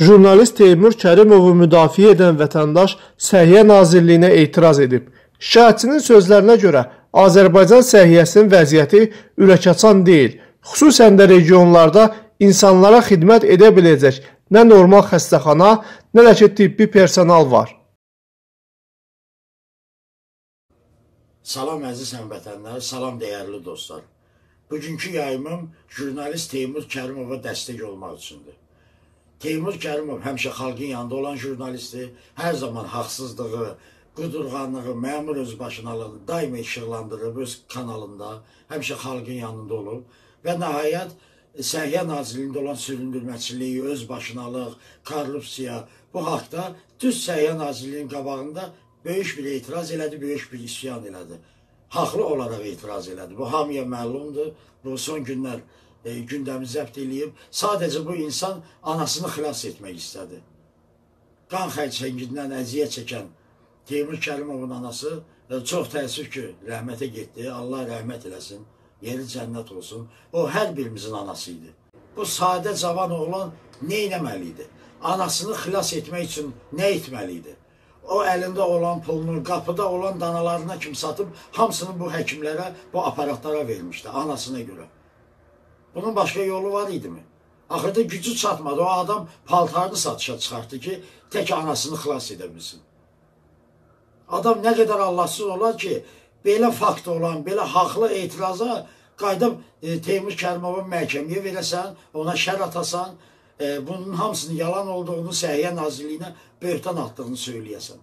Jurnalist Teymur Kərimovu müdafiə edən vətəndaş Səhiyyə Nazirliyinə etiraz edib. Şikayətçinin sözlərinə görə Azərbaycan səhiyyəsinin vəziyyəti ürəkaçan deyil. Xüsusən də regionlarda insanlara xidmət edə biləcək nə normal xəstəxana, nə də ki tibbi personal var. Salam əziz həmvətənlər, salam dəyərli dostlar. Bugünkü yayımım jurnalist Teymur Kərimova dəstək olmaq üçündür. Teymur Kərimov həmişə xalqın yanında olan jurnalistdir. Hər zaman haqsızlığı, qudurğanlığı, məmur özbaşınalığını daima işıqlandırıb öz kanalında. Həmişə xalqın yanında olub. Və nəhayət Səhiyyə Nazirliyində olan süründürməçiliyi, özbaşınalıq, korrupsiya bu haqda düz Səhiyyə Nazirliyinin qabağında böyük bir etiraz elədi, böyük bir isyan elədi. Haqlı olaraq etiraz elədi. Bu hamıya məlumdur. Bu son günlər e, gündəmi zəbt eləyib. Sadəcə bu insan anasını xilas etmək istədi. Qan xərçəngindən əziyyət çəkən Teymur Kərimovun anası e, çox təəssüf ki, rəhmətə getdi. Allah rəhmət eləsin. Yeri cənnət olsun. O hər birimizin anası idi. Bu sadə cavan oğlan nə etməli idi? Anasını xilas etmək üçün nə etməli idi? O əlində olan pulunu, qapıda olan danalarına kim satıb, hamısını bu həkimlərə, bu aparatlara vermişdi, anasına görə. Bunun başqa yolu var idimi? Axırda gücü çatmadı. O adam paltarını satışa çıxartdı ki, tək anasını xilas edə bilsin. Adam nə qədər Allahsız olar ki, belə fakt olan, belə haqlı etiraza qaydam e, Teymur Kərimovun məhkəməyə verəsən, ona şər atasan, e, bunun hamısının yalan olduğunu Səhiyyə Nazirliyinə böhtan atdığını söyləyəsən.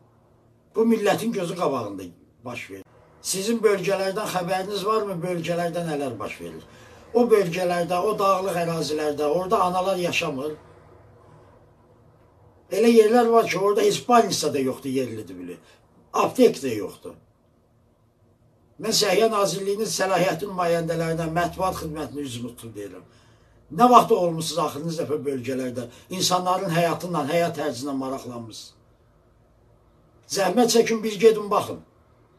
Bu millətin gözü qabağında baş verir. Sizin bölgələrdən xəbəriniz varmı? Bölgələrdə nələr baş verir? O bölgələrdə, o dağlıq ərazilərdə, orada analar yaşamır. Elə yerlər var ki, orada heç banisa da yoxdur yerli dibili. Aptek də yoxdur. Mən Səhiyyə Nazirliyinin səlahiyyəti nümayəndələrindən mətbuat xidmətini üzümü tutub deyirəm. Nə vaxt olmusunuz axırınız dəfə bölgələrdə insanların həyatından, həyat tərzindən maraqlanmışsınız? Zəhmət çəkin, bir gedin baxın.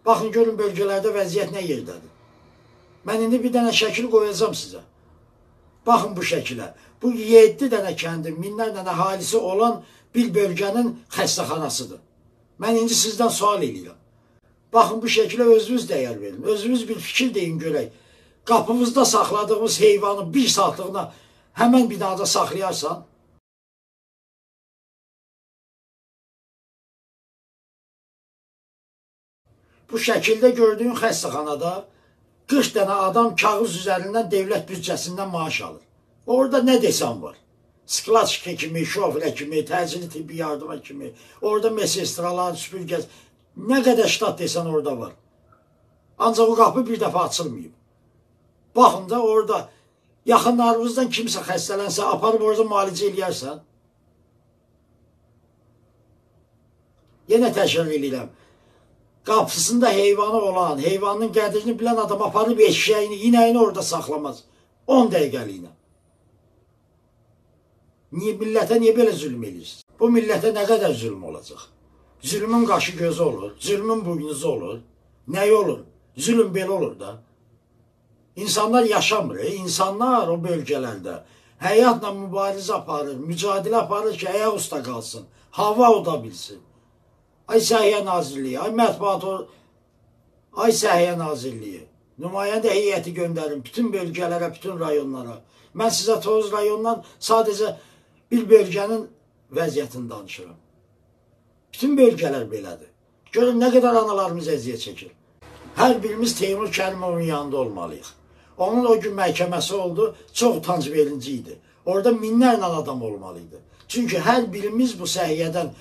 Baxın, görün bölgələrdə vəziyyət nə yerdədir. Mən indi bir dənə şəkil qoyacam sizə. Baxın bu şəkilə. Bu 7 dənə kəndin, minlərlə əhalisi olan bir bölgənin xəstəxanasıdır. Mən indi sizdən sual edirəm. Baxın bu şəkilə özünüz dəyər verin. Özünüz bir fikir deyin görək. Qapımızda saxladığımız heyvanı bir saatlığına həmən binada saxlayarsan, bu şəkildə gördüyün xəstəxanada 40 dənə adam kağız üzərindən dövlət büdcəsindən maaş alır. Orada nə desən var? Sklatçı kimi, şofrə kimi, təcili tibbi yardıma kimi, orada mesestralar, süpürgəz, nə qədər ştat desən orada var. Ancaq o qapı bir dəfə açılmayıb. Baxın da orada yaxınlarınızdan kimsə xəstələnsə, aparıb orada müalicə eləyərsən. Yenə təkrar edirəm qapısında heyvanı olan, heyvanın qədrini bilən adam aparıb eşyəyini, inəyini orada saxlamaz. 10 dəqiqəliyinə. Niyə millətə niyə belə zülm edirsiniz? Bu millətə nə qədər zülm olacaq? Zülmün qaşı gözü olur, zülmün buynuzu olur. Nə olur? Zülm belə olur da. İnsanlar yaşamır. E? İnsanlar o bölgələrdə həyatla mübarizə aparır, mücadilə aparır ki, əyə usta qalsın, hava oda bilsin. Ay Səhiyyə Nazirliyi, ay Mətbuat, ay Səhiyyə Nazirliyi. Nümayəndə heyəti göndərin bütün bölgələrə, bütün rayonlara. Mən sizə Tovuz rayonundan sadəcə bir bölgənin vəziyyətini danışıram. Bütün bölgələr belədir. Görün nə qədər analarımız əziyyət çəkir. Hər birimiz Teymur Kərimovun yanında olmalıyıq. Onun o gün məhkəməsi oldu, çox utanc verici idi. Orada minlərlə adam olmalıydı. Çünki hər birimiz bu səhiyyədən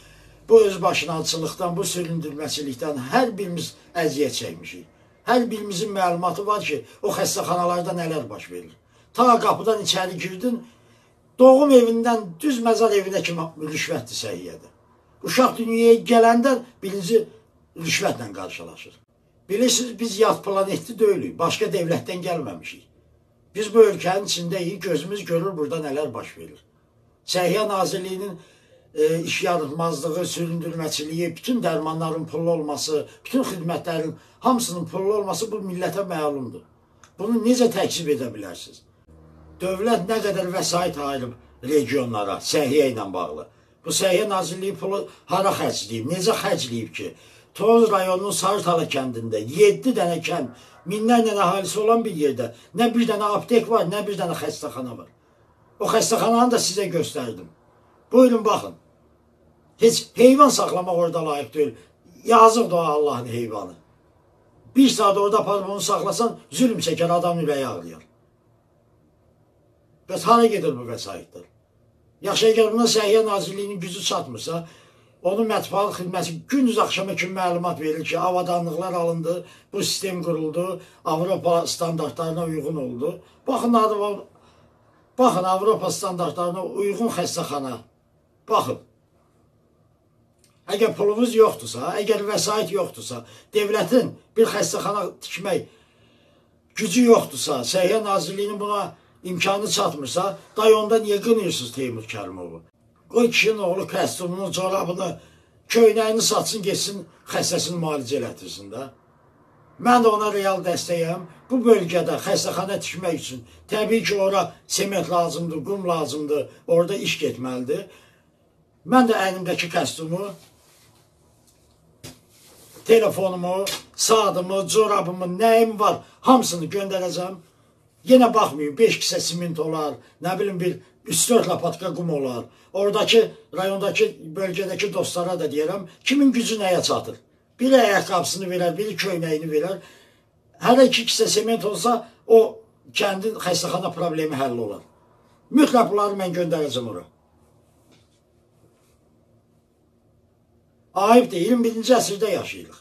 Bu özbaşınaçılıqdan, bu süründürməçilikdən hər birimiz əziyyət çəkmişik. Hər birimizin məlumatı var ki, o xəstəxanalarda nələr baş verir. Ta qapıdan içəri girdin, doğum evindən düz məzar evinə kimi rüşvətdir səhiyyədə. Uşaq dünyaya gələndə birinci rüşvətlə qarşılaşır. Bilirsiniz, biz yad planetli deyilik, başqa devlətdən gəlməmişik. Biz bu ölkənin içindəyik, gözümüz görür burada nələr baş verir. Səhiyyə Nazirliyinin e, iş yarılmazlığı, süründürməçiliyi, bütün dərmanların pullu olması, bütün xidmətlərin hamısının pullu olması bu millətə məlumdur. Bunu necə təkzib edə bilərsiniz? Dövlət nə qədər vəsait ayırıb regionlara, səhiyyə ilə bağlı. Bu Səhiyyə Nazirliyi pulu hara xərcləyib, necə xərcləyib ki? Tovuz rayonunun Sarıtalı kəndində 7 dənə kənd, minlərlə əhalisi olan bir yerdə nə bir dənə aptek var, nə bir dənə xəstəxana var. O xəstəxananı da sizə göstərdim. Buyurun baxın. Heç heyvan saxlamaq orada layiq deyil. Yazıqdır o Allahın heyvanı. Bir saat orada aparıb onu saxlasan, zülm çəkər, adam ürəyi ağrıyar. Bəs hara gedir bu vəsaitlər? Yaxşı, əgər buna Səhiyyə Nazirliyinin gücü çatmırsa, onun mətbuat xidməti gündüz axşama kimi məlumat verir ki, avadanlıqlar alındı, bu sistem quruldu, Avropa standartlarına uyğun oldu. Baxın, adı var, baxın Avropa standartlarına uyğun xəstəxana. Baxın. Əgər pulunuz yoxdursa, əgər vəsait yoxdursa, devlətin bir xəstəxana tikmək gücü yoxdursa, Səhiyyə Nazirliyinin buna imkanı çatmırsa, day onda niyə qınıyorsunuz Teymur Kərimovu? Qoy kişinin oğlu kostyumunu, corabını, köynəyini satsın, getsin, xəstəsini müalicə elətirsin də. Mən də ona real dəstəyəm. Bu bölgədə xəstəxana tikmək üçün təbii ki, ora sement lazımdır, qum lazımdır, orada iş getməlidir. Mən də əlimdəki kostyumu, telefonumu, saatımı, corabımı, nəyim var, hamısını göndərəcəm. Yenə baxmayın, 5 kisə simint olar, nə bilim bir 3-4 lapatka qum olar. Oradakı rayondakı bölgədəki dostlara da deyirəm, kimin gücü nəyə çatır? Biri ayaqqabısını verər, biri köynəyini verər. Hələ iki kisə sement olsa, o kəndin xəstəxana problemi həll olar. Mütləq bunları mən göndərəcəm ora. Ayıbdır, 21-ci əsrdə yaşayırıq.